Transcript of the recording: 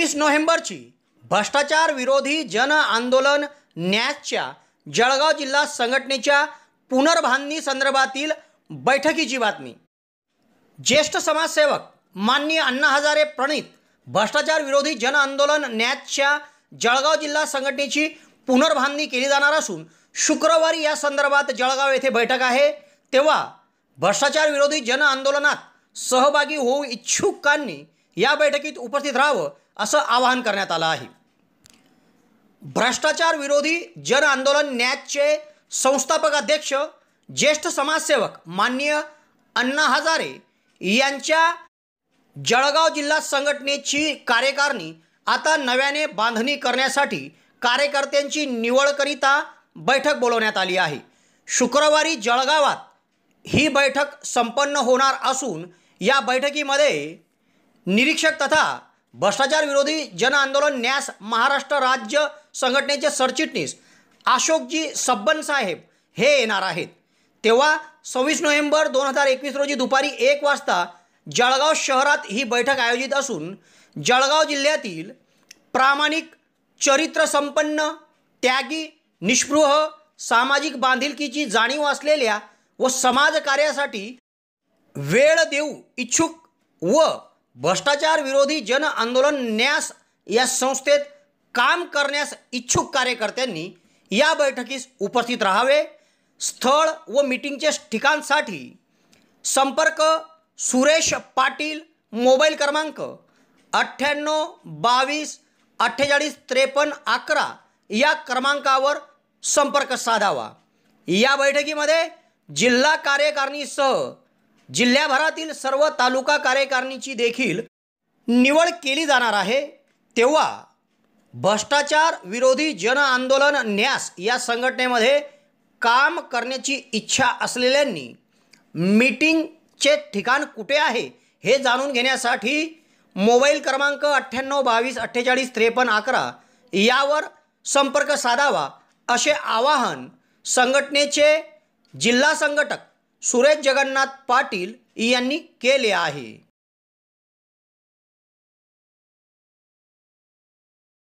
नोव्हेंबरची भ्रष्टाचार विरोधी जन आंदोलन न्यासच्या जळगाव जिल्हा संघटनेच्या पुनर्बांधणी संदर्भातील बैठकीची बातमी. ज्येष्ठ समाजसेवक माननीय अण्णा हजारे प्रणित भ्रष्टाचार विरोधी जन आंदोलन न्यासच्या जळगाव जिल्हा संघटनेची पुनर्बांधणी केली जाणार असून शुक्रवारी या संदर्भात जळगाव येथे बैठक आहे. तेव्हा भ्रष्टाचार विरोधी जन आंदोलनात सहभागी होऊ इच्छुकांनी या बैठकीत उपस्थित राहावं असं आवाहन करण्यात आलं आहे. भ्रष्टाचार विरोधी जन आंदोलन न्यायचे संस्थापक अध्यक्ष ज्येष्ठ समाजसेवक माननीय अण्णा हजारे यांच्या जळगाव जिल्हा संघटनेची कार्यकारणी आता नव्याने बांधणी करण्यासाठी कार्यकर्त्यांची निवडकरिता बैठक बोलवण्यात आली आहे. शुक्रवारी जळगावात ही बैठक संपन्न होणार असून या बैठकीमध्ये निरीक्षक तथा भ्रष्टाचार विरोधी जन आंदोलन न्यास महाराष्ट्र राज्य संघटनेचे सरचिटणीस अशोकजी सब्बन साहेब हे येणार आहेत. तेव्हा सव्वीस नोव्हेंबर दोन हजार एकवीस रोजी दुपारी एक वाजता जळगाव शहरात ही बैठक आयोजित असून जळगाव जिल्ह्यातील प्रामाणिक चरित्रसंपन्न त्यागी निष्पृह सामाजिक बांधिलकीची जाणीव असलेल्या व समाजकार्यासाठी वेळ देऊ इच्छुक व भ्रष्टाचार विरोधी जन आंदोलन न्यास या संस्थेत काम करण्यास इच्छुक कार्यकर्त्यांनी या बैठकीस उपस्थित राहावे. स्थळ व मीटिंगच्या ठिकाणसाठी संपर्क सुरेश पाटील मोबाईल क्रमांक अठ्ठ्याण्णव बावीस अठ्ठेचाळीस त्रेपन्न अकरा या क्रमांकावर संपर्क साधावा. या बैठकीमध्ये जिल्हा कार्यकारिणीसह जिल्ह्याभरातील सर्व तालुका कार्यकारिणीची देखील निवड केली जाणार आहे. तेव्हा भ्रष्टाचार विरोधी जन आंदोलन न्यास या संघटनेमध्ये काम करण्याची इच्छा असलेल्यांनी मीटिंगचे ठिकाण कुठे आहे हे जाणून घेण्यासाठी मोबाईल क्रमांक अठ्ठ्याण्णव बावीस अठ्ठेचाळीस त्रेपन्न अकरा यावर संपर्क साधावा असे आवाहन संघटनेचे जिल्हा संघटक सुरेश जगन्नाथ पाटील यांनी केले आहे.